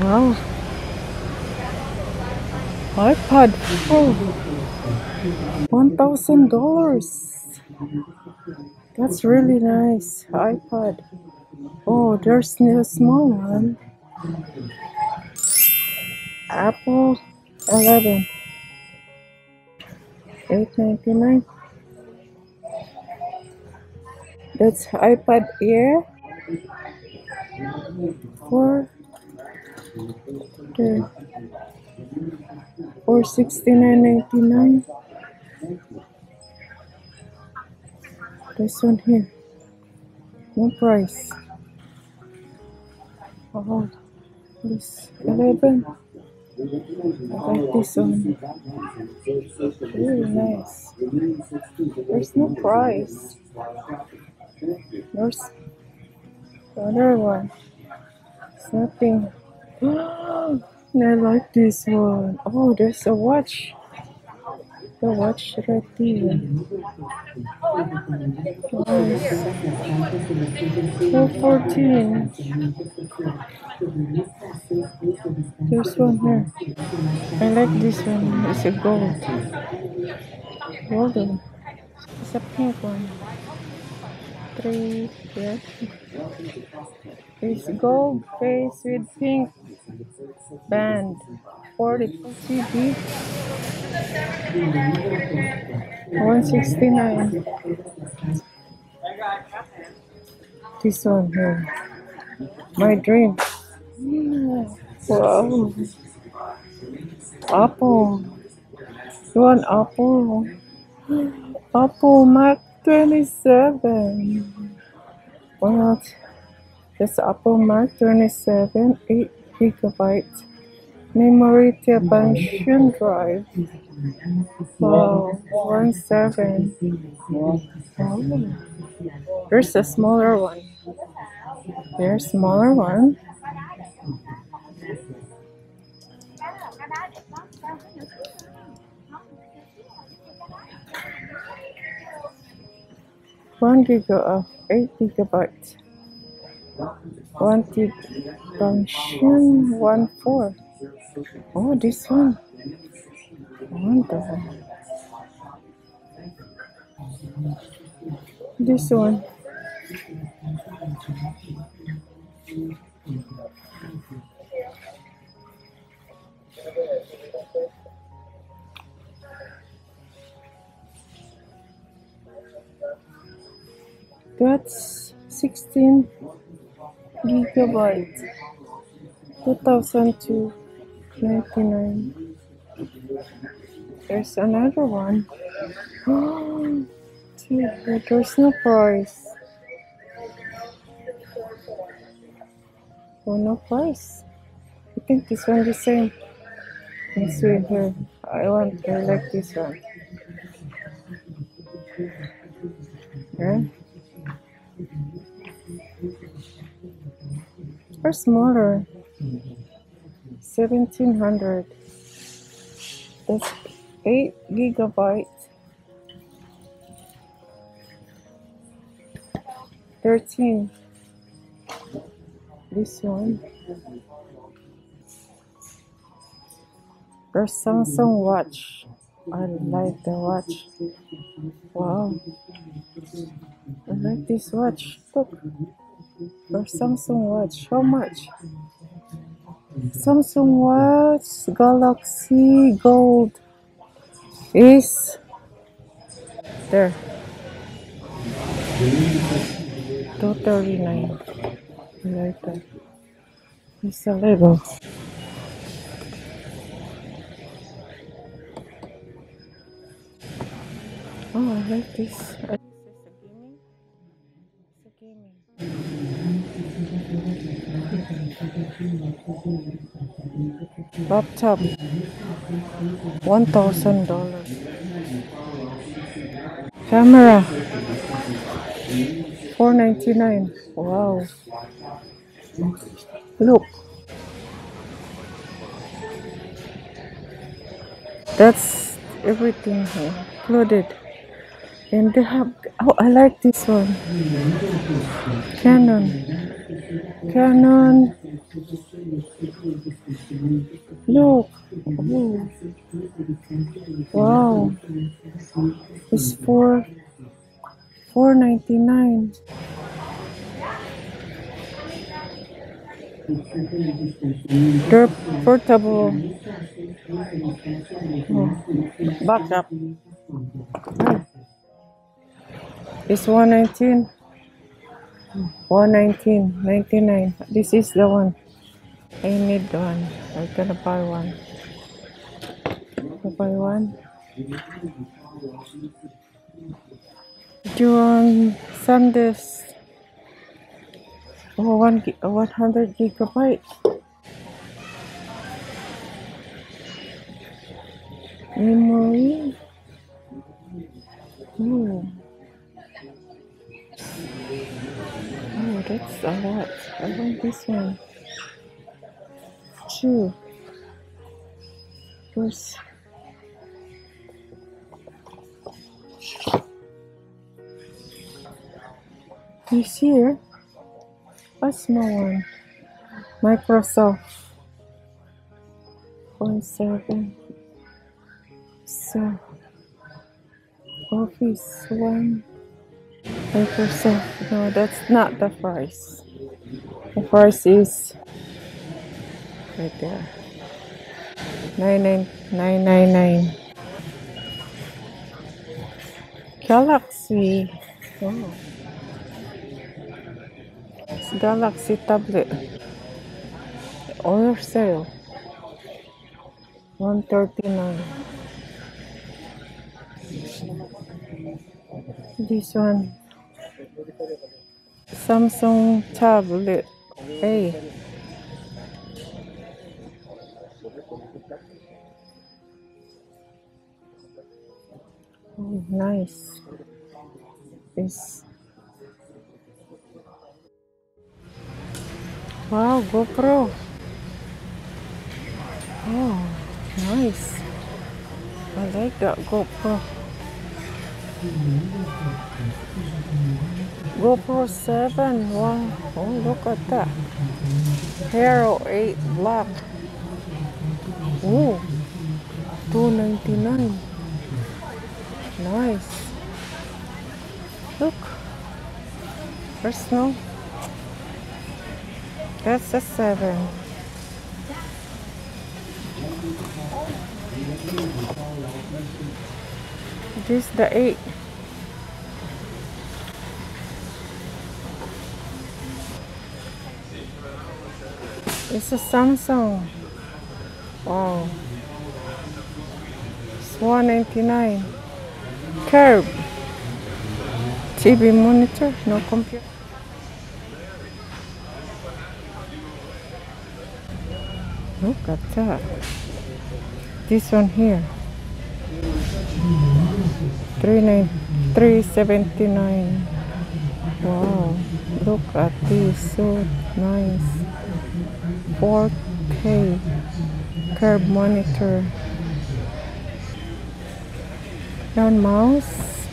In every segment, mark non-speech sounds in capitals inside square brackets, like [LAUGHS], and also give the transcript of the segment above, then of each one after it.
Wow. iPad. Oh. One thousand dollars. That's really nice. iPad. Oh, there's no small one. Apple 11. 899. That's iPad Air. For the for sixty nine ninety nine. This one here. No price. Oh, this 11. I like this one. Really nice. There's no price. There's another one. It's nothing. [GASPS] I like this one. Oh, there's a watch. The watch right there. Nice. 414. There's one here. I like this one. It's a gold. Golden. It's a pink one. Three. Yeah. It's gold face with pink band. 42 CD. 169. This one here. My dream. Wow. Apple. You want apple? Apple Mac 27. What? This Apple Mac 27, 8 gigabytes. Memory expansion drive. Wow, one seven. Oh. There's a smaller one. There's smaller one. One giga of eight gigabytes. One function one four. Oh, this one. Wonder. This one. That's 16 gigabytes. 2099. There's another one. [GASPS] Oh, there's no price. Oh, no price. I think this one the same. This one here. I want. I like this one. Yeah. Or smaller. Seventeen hundred. That's eight gigabytes. Thirteen. This one. There's Samsung watch. I like the watch. Wow. I like this watch. Look. There's Samsung watch. How much? Samsung watch Galaxy Gold is there. 239. I like that. It's a Lego. Oh, I like this. Laptop. One thousand dollars. Camera. Four ninety nine. Wow. Look. That's everything here included. And they have oh I like this one. Canon Canon. Look. Oh, wow. It's four ninety nine. They're portable. Oh, back up. Ah, It's one One nineteen ninety nine. This is the one. I need one. I'm gonna buy one. I buy one. During Sundays. Oh, one uh, 100 gigabyte memory. Oh, that's a lot. I want this one. Two. First, this here. A small one. Microsoft point seven. So Office one. Microsoft. No, that's not the price. The price is right there. Nine nine nine nine nine. Galaxy. Oh, it's Galaxy tablet. On sale. One thirty nine. This one. Samsung tablet. Hey. Oh, nice. This. Wow, GoPro. Oh, nice. I like that GoPro. GoPro 7. Wow. Oh, look at that. Hero 8 Black. Oh, 299. Nice. Look. Personal. That's a 7. This the 8. It's a Samsung. Wow. It's 199. Curve. TV monitor. No computer. Look at that. This one here. Three nine three seventy nine. Wow. Look at this. So nice. 4K. Curve monitor. And mouse.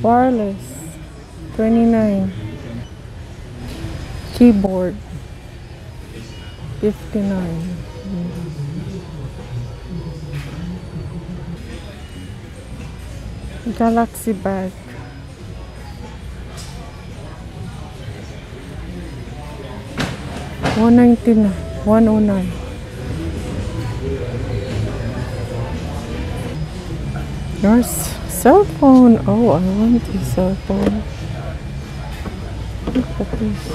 Wireless. 29. Keyboard. 59. Galaxy bag. 199. 109. Your cell phone. Oh, I want this cell phone. Look at this.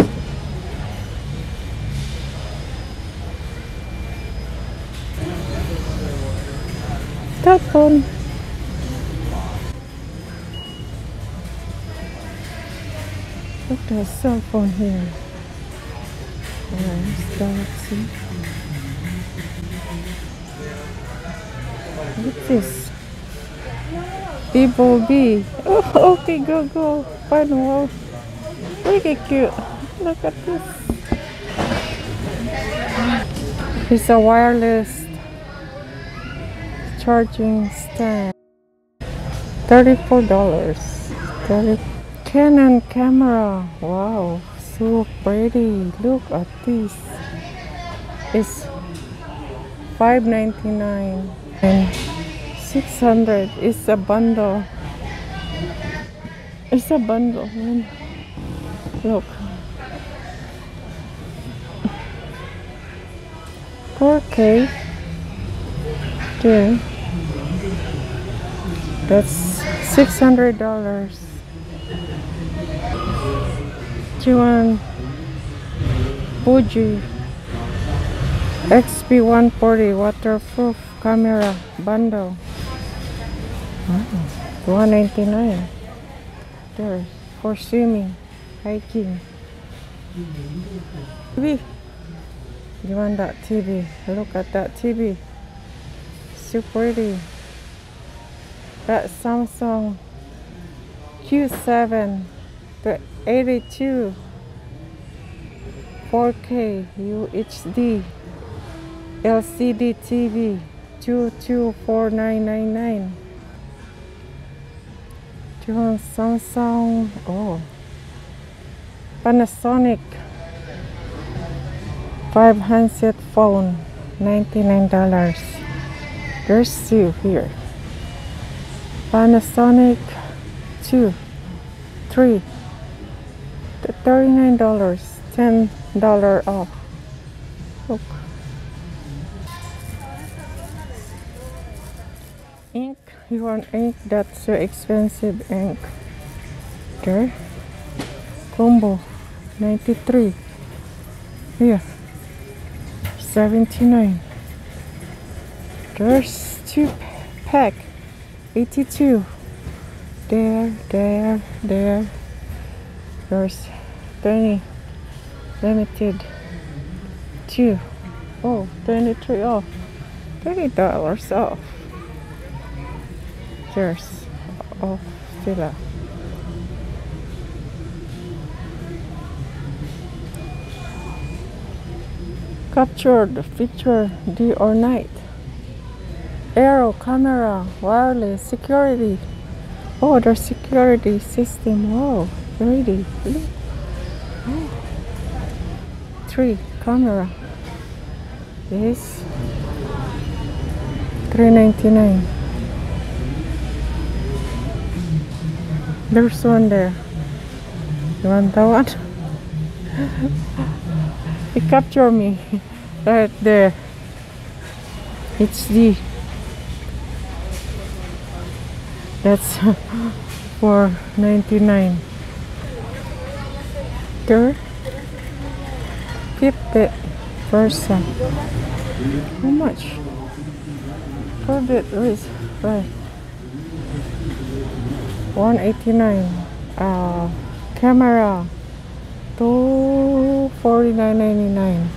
That phone. Look at the cell phone here. It's Galaxy. What's this? Vivo B. Oh, [LAUGHS] okay, go, go. Find one. Look at cute. Look at this. It's a wireless charging stand. $34. The Canon camera. Wow, so pretty. Look at this. It's 599 and 600 is a bundle. It's a bundle. man. Look. 4K. There. That's six hundred dollars. Do you want Fuji XP140 waterproof camera bundle? Uh-uh. One ninety nine. There for swimming, hiking. TV. You want that TV? Look at that TV. So pretty. That Samsung Q7, the 82 4K UHD LCD TV 224999. Do you want Samsung? Oh, Panasonic 5 handset phone $99. There's two here. Panasonic 2 3 $39 $10 off. Look. Ink you want ink? That's so expensive ink. There. Combo. 93 here. 79 there's two pack. 82 there there there. There's 20 limited 2 oh 23 off 30 dollars off there's oh, off still capture the feature day or night. Arlo camera, wireless security. Oh, there's security system. Wow, really? 3 camera This 399 there's one there. You want that one? [LAUGHS] It captured me. [LAUGHS] Right there. It's the that's [LAUGHS] 499 there 50 percent. How much? For that right? 189. Uh, camera 249.99.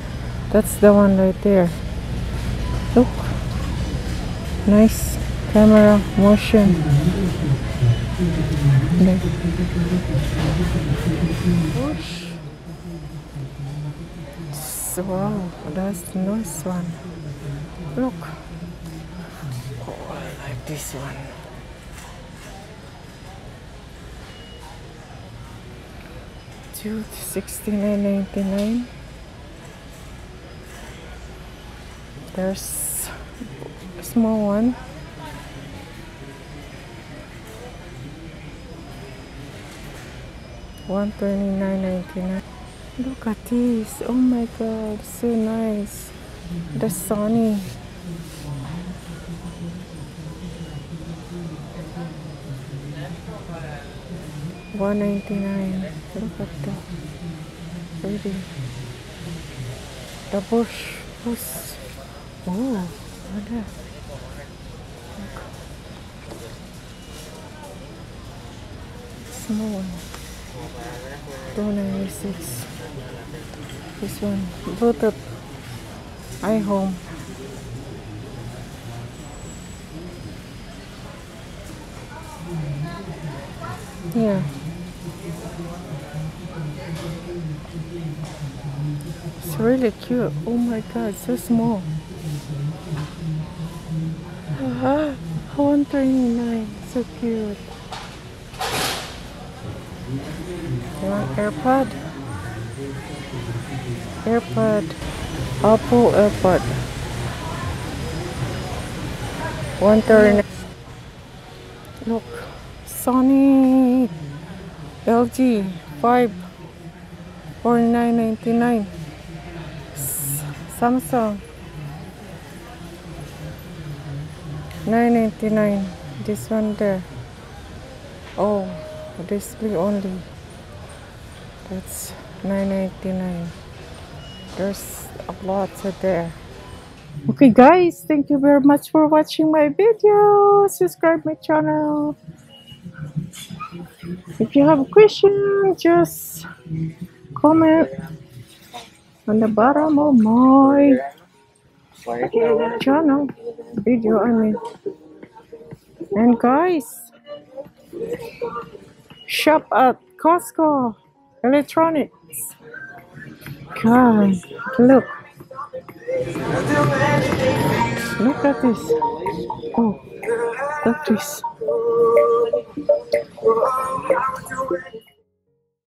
That's the one right there. Look, nice camera motion. Okay. Wow, that's nice one. Look. Oh, I like this one. Two sixty nine ninety nine. There's a small one. One twenty nine ninety nine. Look at this. Oh my god, so nice. The sunny. One ninety nine. Look at that. Pretty. The bush. Bush. Oh, look at that. Small one. 296 this one. Bluetooth iHome yeah it's really cute. Oh my god so small. 129 so cute. You want AirPod? AirPod. Apple AirPod. 139. Look. Sony LG 5 4999. Samsung 999. This one there. Oh, display only. That's 999. There's a lot there. Okay guys, thank you very much for watching my video. Subscribe my channel. If you have a question, just comment on the bottom of my channel video I mean. And guys, shop at Costco Electronics. God, look. Look at this. Oh, look at this.